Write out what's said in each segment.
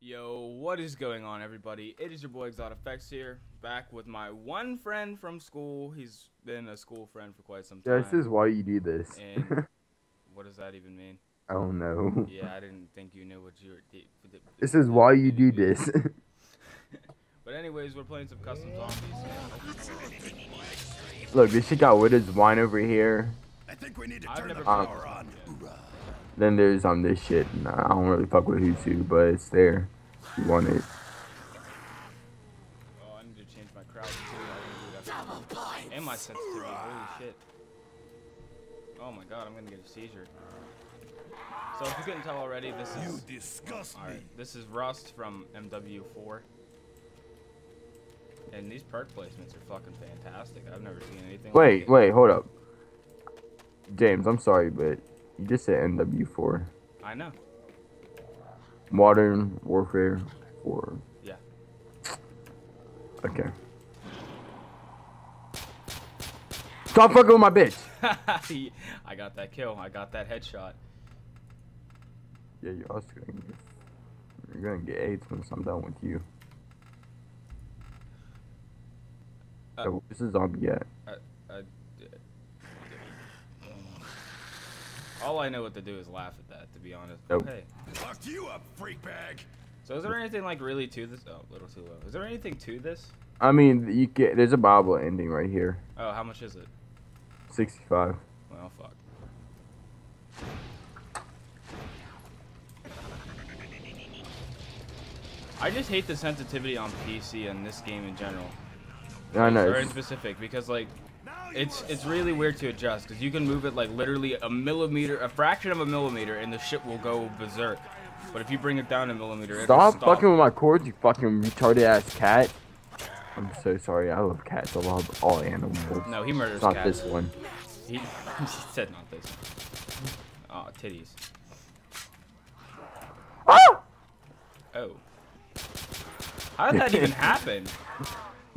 Yo, what is going on, everybody? It is your boy ExiledFX here, back with my one friend from school. He's been a school friend for quite some time. This is why you do this. And what does that even mean? I don't know. Yeah, I didn't think you knew what you were. di- This is why you do this. But anyways, we're playing some custom zombies. Look, this shit got Widow's wine over here. I think we need to turn the power on. One Then there's um this shit. Nah, I don't really fuck with Hutu, but it's there. If you want it. Oh, I need to change my crowd too. I gotta do that. And my sensitivity. Holy shit. Oh my god, I'm gonna get a seizure. So if you couldn't tell already, this is You is disgust me. Alright, this is Rust from MW4. And these perk placements are fucking fantastic. I've never seen anything like Wait, it. wait, hold up. James, I'm sorry, but you just said NW4. I know. Modern Warfare 4. Yeah. Okay. Stop fucking with my bitch. I got that kill. I got that headshot. Yeah, you're also gonna get, you're gonna get AIDS once I'm done with you. Uh, oh, this is zombie yet. I, I, all I know what to do is laugh at that, to be honest. Nope. Okay. Locked you up, freak bag. So is there anything like really to this? Oh, a little too low. Is there anything to this? I mean, you get there's a Bible ending right here. Oh, how much is it? 65. Well, fuck. I just hate the sensitivity on PC and this game in general, I know. or in specific, because like Now it's it's really weird to adjust because you can move it like literally a millimeter, a fraction of a millimeter, and the ship will go berserk. But if you bring it down a millimeter, it'll Stop, stop. fucking with my cords, you fucking retarded ass cat. I'm so sorry. I love cats. I love all animals. No, he murders It's not cats. this one. He, he said not this. Oh, titties. Ah! Oh. How did that even happen?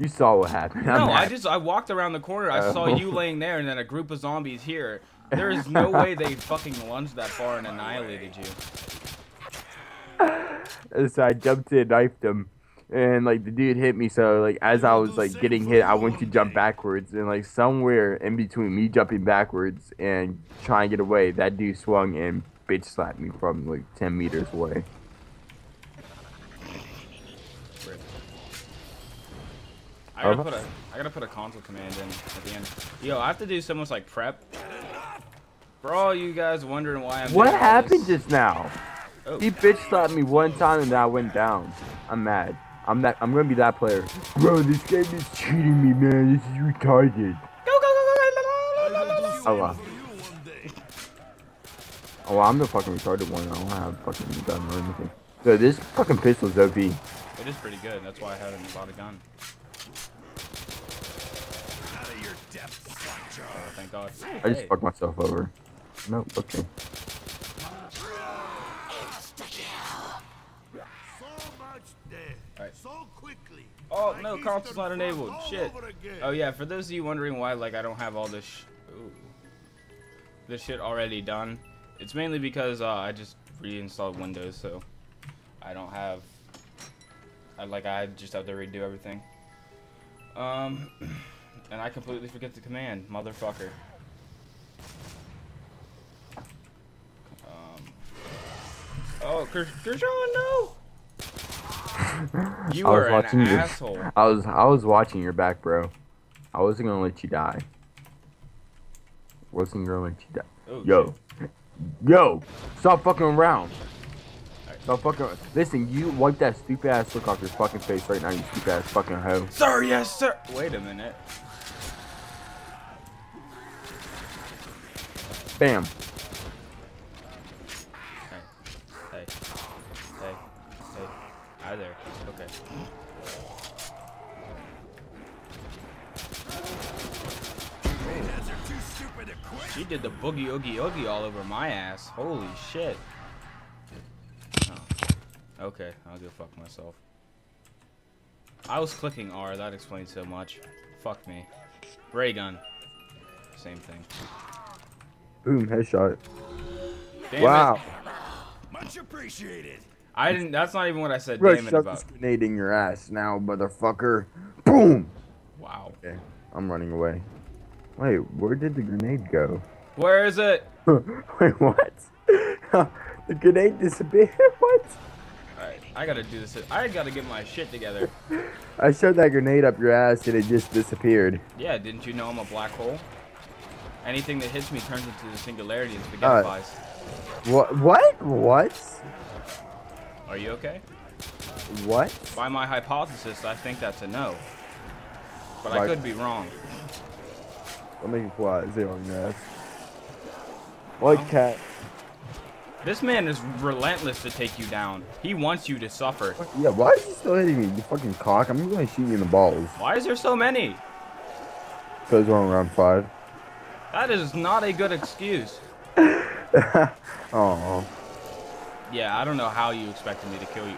You saw what happened. I'm No, I mad. just I walked around the corner. I saw Oh. you laying there, and then a group of zombies here. There is no way they fucking lunged that far and annihilated you. So I jumped in, knifed him, and like the dude hit me. So like as I was like getting hit, I went to jump backwards, and like somewhere in between me jumping backwards and trying to get away, that dude swung and bitch slapped me from like 10 meters away. I gotta put a I gotta put a console command in at the end. Yo, I have to do so much like prep. For all you guys wondering why I'm What happened just now? Oh. He bitch slapped me one time and then I went down. I'm mad. I'm that. I'm gonna be that player. Bro, this game is cheating me, man. This is retarded. Go go go go go la, la, la, la. Oh, wow. for you one day. Oh, well, I'm the fucking retarded one. I don't have fucking gun or anything. So this fucking pistol's OP. It is pretty good. That's why I haven't bought a gun. Out of your depth, Sancho. Oh, thank God. I just Hey. fucked myself over. Nope. Okay. So much death. Alright. So quickly. Oh no, Eastern console's not enabled. Shit. Oh yeah, for those of you wondering why like I don't have all this sh Ooh. this shit already done, it's mainly because uh, I just reinstalled Windows, so I don't have I like I just have to redo everything. Um, and I completely forget the command, motherfucker. Um. Oh, Chrisean, no! You I was are an watching your- asshole. I was I was watching your back, bro. I wasn't gonna let you die. Wasn't gonna let you die. Oh, Yo, shit. yo, stop fucking around. Stop fucking. Listen, you wipe that stupid ass look off your fucking face right now, you stupid ass fucking hoe. Sir, yes, sir. Wait a minute. Bam. Hey, hey, hey, hey. Hi there. Okay. Dads are too stupid to quit. She did the boogie oogie oogie all over my ass. Holy shit. Okay, I'll go fuck myself. I was clicking R, that explains so much. Fuck me. Ray gun. Same thing. Boom, headshot. Damn wow. it. Much appreciated. I didn't. That's not even what I said. Bro, damn it shove about. this grenade in your ass now, motherfucker. Boom! Wow. Okay, I'm running away. Wait, where did the grenade go? Where is it? Wait, what? the grenade disappeared? what? Alright, I gotta do this. I gotta get my shit together. I shoved that grenade up your ass and it just disappeared. Yeah, didn't you know I'm a black hole? Anything that hits me turns into the singularity and Uh, spaghettifies. What? What? What? Are you okay? What? By my hypothesis, I think that's a no. But I could be wrong. I'll make it. Zero on your ass. What cat? This man is relentless to take you down. He wants you to suffer. Yeah, why is he still hitting me? You fucking cock. I'm going to shoot you in the balls. Why is there so many? Because we're on round five. That is not a good excuse. Oh. Yeah, I don't know how you expected me to kill you.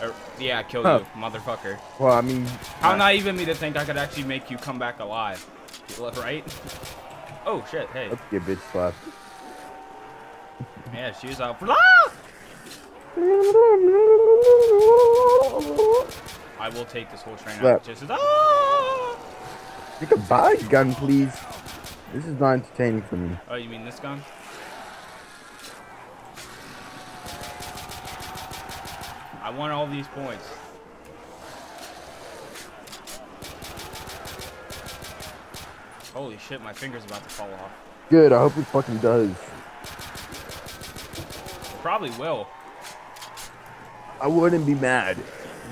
Or, yeah, kill Huh. you, motherfucker. Well, I mean, How naive of me to think I could actually make you come back alive. Right? Oh shit, hey. let's get bitch slapped. Yeah, she's out. I will take this whole train out. Just ah! You can buy a gun, please. This is not entertaining for me. Oh, you mean this gun? I want all these points. Holy shit, my finger's about to fall off. Good, I hope it fucking does. Probably will. I wouldn't be mad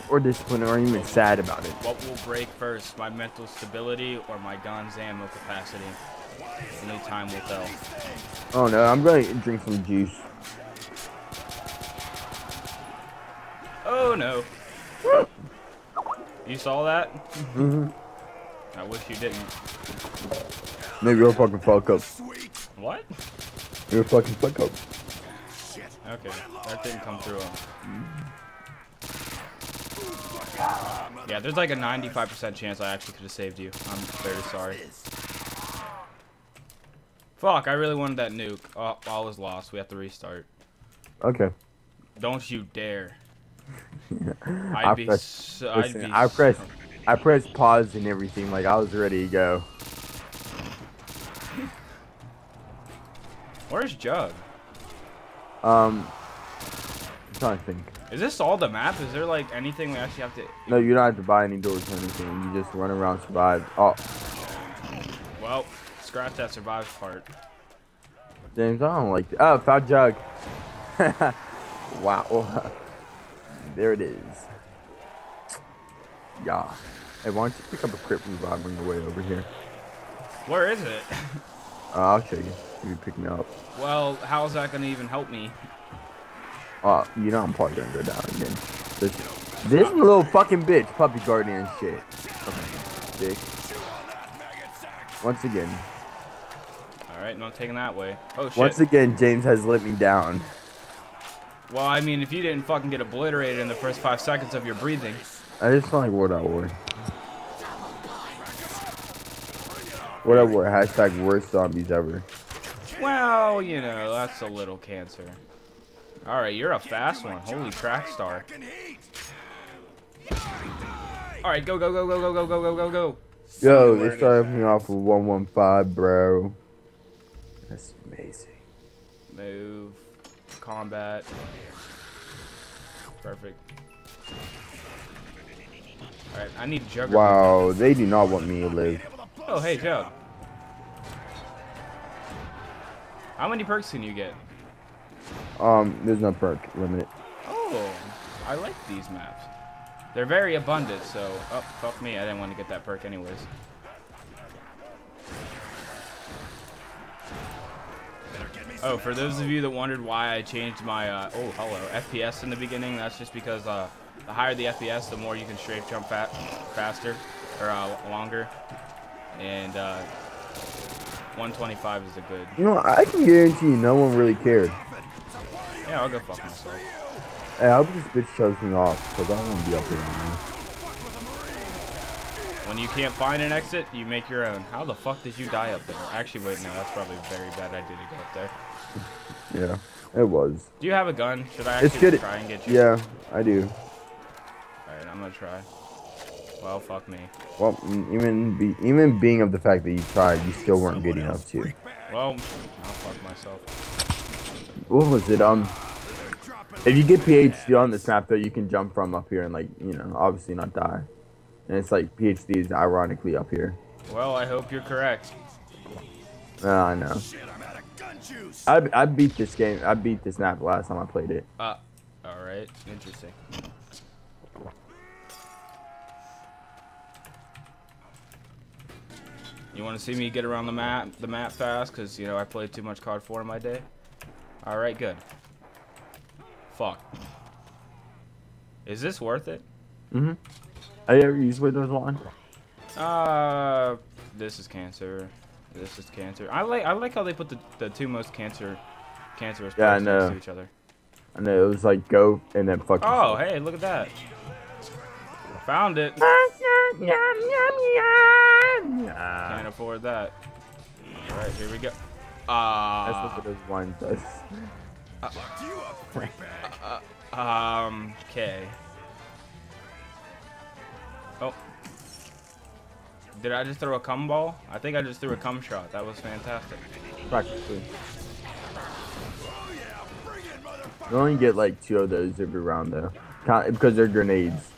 or disappointed or even sad about it. What will break first, my mental stability or my ammo capacity? Only time will tell. Oh no, I'm going to drink some juice. Oh no. You saw that? hmm I wish you didn't. Maybe you're a fucking fuck up. What? You're a fucking fuck up. Okay, that didn't come through. Yeah, there's like a 95% chance I actually could have saved you. I'm very sorry. Fuck, I really wanted that nuke. Oh, all was lost. We have to restart. Okay. Don't you dare. I I'd be press- so, I'd Listen, be I pressed, so- I pressed pause and everything. Like I was ready to go. Where's Jug? Um, I'm trying to think. Is this all the map? Is there like anything we actually have to... No, you don't have to buy any doors or anything. You just run around, survive. Oh, Well, scratch that survive part. James, I don't like. That. Oh, found jug. wow. there it is. Yeah. Hey, why don't you pick up a quick revive on your way over here? Where is it? Uh, I'll show you. You pick me up. well, how's that gonna even help me? Uh, you know I'm probably gonna go down again. This, this little fucking bitch, puppy guardian shit. Okay, dick. Once again, Alright, no taking that way. Oh shit. once again, James has let me down. Well, I mean, if you didn't fucking get obliterated in the first five seconds of your breathing. I just feel like World at War. War, hashtag worst zombies ever. Well, you know, that's a little cancer. Alright, you're a fast one. Holy track star. Alright, go, go, go, go, go, go, go, go, go, go. Yo, they started me off with 115, bro. That's amazing. Move. Combat. Perfect. Alright, I need Juggernaut. Wow, they do not want me to live. Oh, hey, Joe. How many perks can you get? Um, there's no perk limit. Oh, I like these maps. They're very abundant, so... Oh, fuck me. I didn't want to get that perk anyways. Oh, for those of you that wondered why I changed my, uh, oh, hello, FPS in the beginning, that's just because, uh, the higher the FPS, the more you can strafe jump fat, faster, or, uh, longer. And, uh, 125 is a good. You know, I can guarantee you no one really cared. Yeah, I'll go fuck myself. Hey, I hope this bitch shows me off, because I don't want to be up here anymore. When you can't find an exit, you make your own. How the fuck did you die up there? Actually, wait, no, that's probably a very bad idea to go up there. Yeah. It was. Do you have a gun? Should I actually try and get you? Yeah, I do. Alright, I'm gonna try. Well, fuck me. Well, even be, even being of the fact that you tried, you still weren't good enough to. Well, I'll fuck myself. What was it? Um, if you get PhD on this map, though, you can jump from up here and like you know, obviously not die. And it's like PhD is ironically up here. Well, I hope you're correct. Uh, I know. I'm out of gun juice. I I beat this game. I beat this map last time I played it. Uh, alright. Interesting. You want to see me get around the map, the map fast? Cause you know I played too much COD 4 in my day. All right, good. Fuck. Is this worth it? Mm-hmm. Have you ever used Widow's Wine? Uh, this is cancer. This is cancer. I like I like how they put the, the two most cancer cancerous Yeah, I know. to each other. I know it was like go and then fuck. Oh, hey, look at that. Found it. yourself. Can't afford that. All right, here we go. ah That's Ah. what Widow's Wine does. Fucked you up, freak bag. Um, okay. Oh. Did I just throw a cum ball? I think I just threw a cum shot. That was fantastic. Practically. Oh yeah, bring it, motherfucker. You only get like two of those every round though, because they're grenades.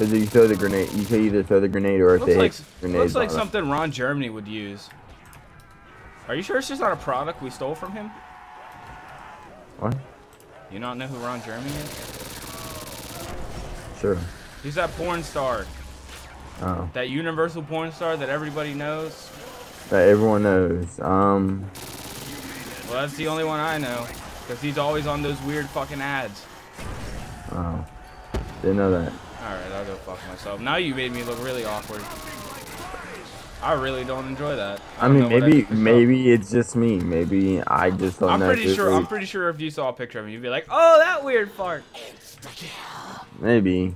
Because you throw the grenade, you can either throw the grenade or if Looks they like hit grenades. looks like something Ron Jeremy would use. Are you sure it's just not a product we stole from him? What? You not know who Ron Jeremy is? Sure. He's that porn star, Oh, that universal porn star that everybody knows. that everyone knows. Um, Well, that's the only one I know, because he's always on those weird fucking ads. oh, didn't know that. All right, I'll go fuck myself. Now you made me look really awkward. I really don't enjoy that. I don't mean, maybe maybe it's just me. Maybe I just don't I'm pretty sure. I'm pretty sure if you saw a picture of me, you'd be like, "Oh, that weird fart." Maybe.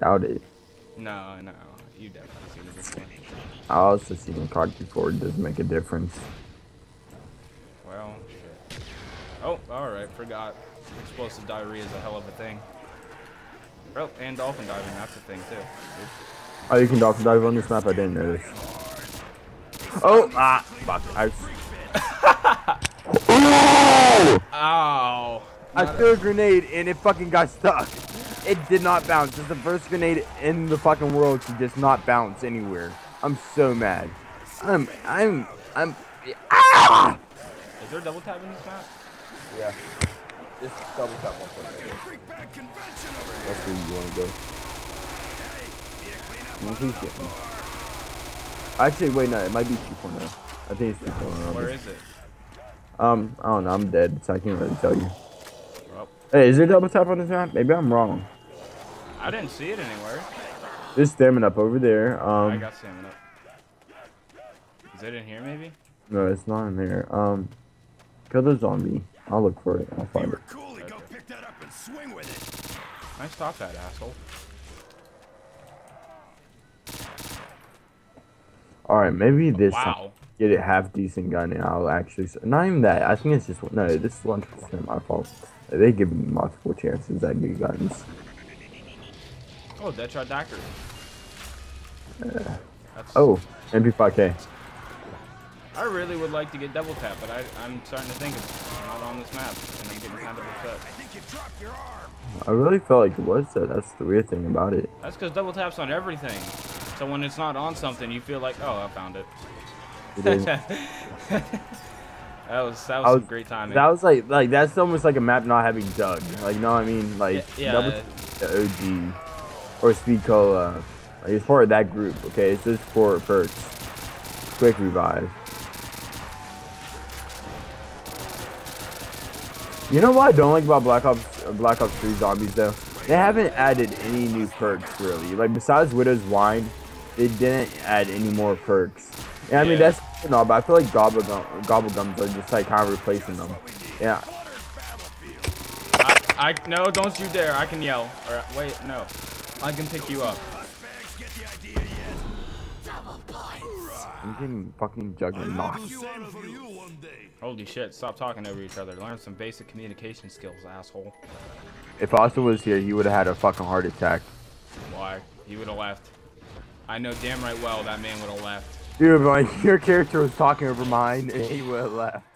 Doubt it. No, no, you definitely it before. I also seen a card before. It does make a difference. Well, shit. Oh, all right, forgot. Explosive diarrhea is a hell of a thing. Oh, and dolphin diving, that's a thing too. Oops. Oh, you can dolphin dive on this map. I didn't notice. Oh, ah, fuck. I, Ow! I threw a grenade and it fucking got stuck. It did not bounce. It's the first grenade in the fucking world to just not bounce anywhere. I'm so mad. I'm, I'm, I'm. Ah! Is there double tap in this map? Yeah. Just double tap one Freak bag convention over here. That's where you want to go. Can you please get me? Actually, wait, no, it might be 2.0. I think it's 2.0. Where is it? Um, I don't know. I'm dead, so I can't really tell you. Hey, is there double tap on this map? Maybe I'm wrong. I didn't see it anywhere. There's stamina up over there. I Um, got stamina. up. Is it in here maybe? no, it's not in there. Um, kill the zombie. I'll look for it. I'll You find it. were cool. You go pick that up and swing with it. Nice top that asshole. All right, maybe this time Wow. get a half decent gun, and I'll actually. s- Not even that. I think it's just no. This is one percent my fault. They give me multiple chances at good guns. Oh, Deadshot Daiquiri. That's, Oh, MP5K. I really would like to get double tap, but I, I'm starting to think it's not on this map, and I'm getting kind of upset. I think you dropped your arm. I really felt like it was though. That's the weird thing about it. That's because double tap's on everything. So when it's not on something, you feel like, oh, I found it. It is- that was that was, I some great timing. that was like like that's almost like a map not having Jug. Like, you know what I mean? Like Yeah, double uh, yeah. the OG or Speed Cola. Like it's part of that group. Okay, it's just for perks. Quick revive. You know what I don't like about Black Ops Black Ops 3 Zombies though? They haven't added any new perks really. Like besides Widow's Wine, they didn't add any more perks. Yeah, I mean Yeah. that's no, but I feel like gobblegum gobblegums are just like kind of replacing them. Yeah. I, I no, don't you dare! I can yell. Or wait, no, I can pick you up. I'm getting fucking I juggernaut. will do same for you one day. Holy shit, stop talking over each other. Learn some basic communication skills, asshole. If Austin was here, he would have had a fucking heart attack. Why? He would have left. I know damn right well that man would have left. Dude, like your character was talking over mine, and he would have left.